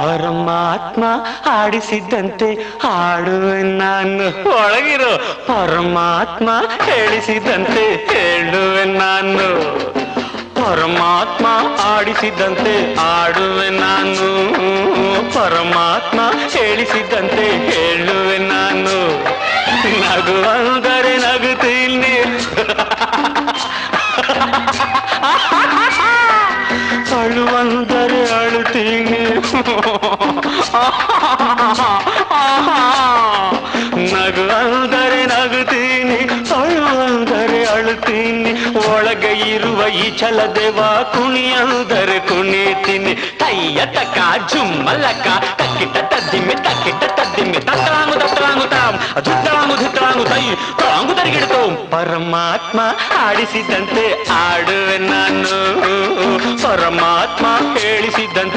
ಪರಮಾತ್ಮ ಆಡಿಸಿದ್ದಂತೆ ಹಾಡುವೆ ನಾನು. ಒಳಗಿರೋ. ಪರಮಾತ್ಮ ಹೇಳಿಸಿದಂತೆ ಹೇಳುವೆ ನಾನು. ಪರಮಾತ್ಮ ಆಡಿಸಿದಂತೆ ಆಡುವೆ ನಾನು. ಪರಮಾತ್ಮ ಹೇಳಿಸಿದಂತೆ ಹೇಳುವೆ ನಾನು. ನಗು ಇರುವ ಈ ಛಲದೇವ ಕುಣಿ ಅಂದರೆ ಕುಣಿತೀನಿ ತಯ್ಯ ತಕ ಜುಮ್ಮಲಕ ತಕ್ಕಿಟ ತದ್ದಿಮ್ಮಿ ತಕ್ಕಿಟ ತದ್ದಿಮ್ಮಿ ತತ್ತಳಾಂಗು ತತ್ತಳಾಂಗು ತಾಂ ದುತ್ತಳಾಂಗು ದುತ್ತಳಾಂಗು ತೈ ತಾಂಗು ತರಿಗಿಡ್ತು ಪರಮಾತ್ಮ ಆಡಿಸಿದಂತೆ ಆಡುವೆ ನಾನು ಪರಮಾತ್ಮ ಹೇಳಿಸಿದಂತೆ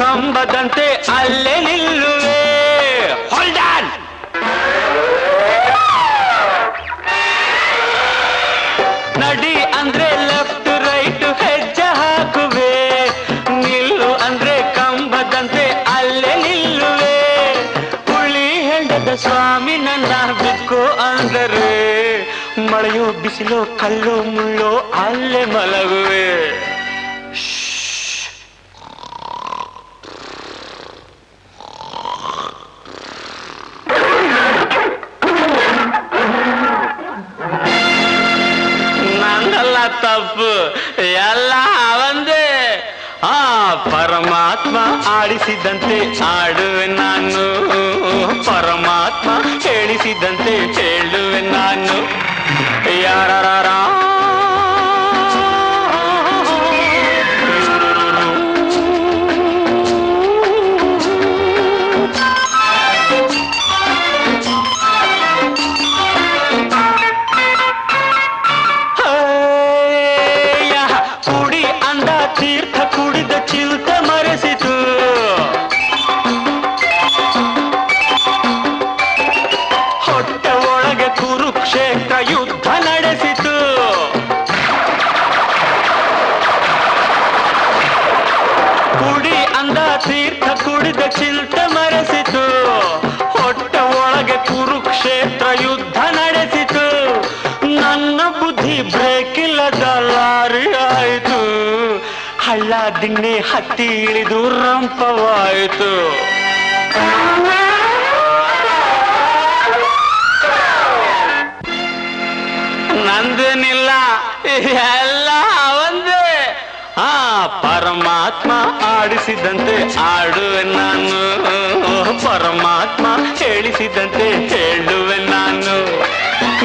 ಕಂಬದಂತೆ ಅಲ್ಲೇ ನಿಲ್ಲುವೆ. ಹೋಲ್ಡ್ ಆನ್ ನಡಿ ಅಂದ್ರೆ ಲೆಫ್ಟ್ ರೈಟ್ ಹೆಜ್ಜೆ ಹಾಕುವೆ. ನಿಲ್ಲು ಅಂದ್ರೆ ಕಂಬದಂತೆ ಅಲ್ಲೇ ನಿಲ್ಲುವೆ. ಹುಳಿ ಹೆಂಡದ ಸ್ವಾಮಿ ನನ್ನ ಬಿಕ್ಕೋ ಅಂದರೆ. ಮಳೆಯೋ ಬಿಸಿಲೋ ಕಲ್ಲು ಮುಳ್ಳೋ ಅಲ್ಲೇ ಮಲಗುವೆ. ತಪ್ಪು ಎಲ್ಲ ಅವಂದೇ ಆ ಪರಮಾತ್ಮ ಆಡಿಸಿದಂತೆ ಆಡುವೆ ನಾನು ಪರಮಾತ್ಮ ಹೇಳಿಸಿದಂತೆ ಹೇಳುವೆ ನಾನು ಯಾರಾರ ಚಿಲ್ತ ಮರೆಸಿತು. ಹೊಟ್ಟ ಒಳಗೆ ಕುರುಕ್ಷೇತ್ರ ಯುದ್ಧ ನಡೆಸಿತು. ನನ್ನ ಬುದ್ಧಿ ಬ್ರೇಕ್ ಇಲ್ಲದ ಲಾರಿ ಆಯಿತು. ಹಳ್ಳ ದಿಣ್ಣೆ ಹತ್ತಿ ಇಳಿದು ರಂಪವಾಯಿತು. ನಂದೇನಿಲ್ಲ ಎಲ್ಲ ಆಡಿಸಿದಂತೆ ಆಡುವೆ ನಾನು. ಪರಮಾತ್ಮ ಹೇಳಿಸಿದಂತೆ ಹೇಳುವೆ ನಾನು.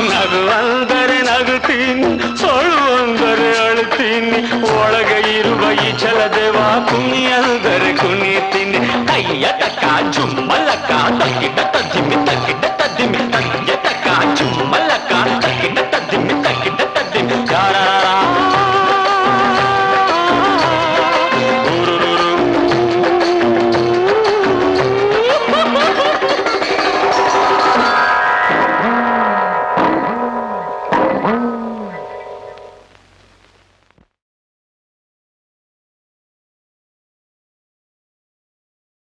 ನಗು ಅಂದರೆ ನಗುತ್ತೀನಿ ಅಳು ಅಂದರೆ ಅಳುತ್ತೀನಿ. ಒಳಗೆ ಇರುವ ಈ ಛಲದೇವ ಕುಣಿ ಅಂದರೆ ಕುಣಿತೀನಿ. ಕೈಯ ತಕ್ಕ ಜುಮ್ಮಲಕ್ಕ ತಜ್ಜಿಮ್ಮಿ ತಕ್ಕಿಟ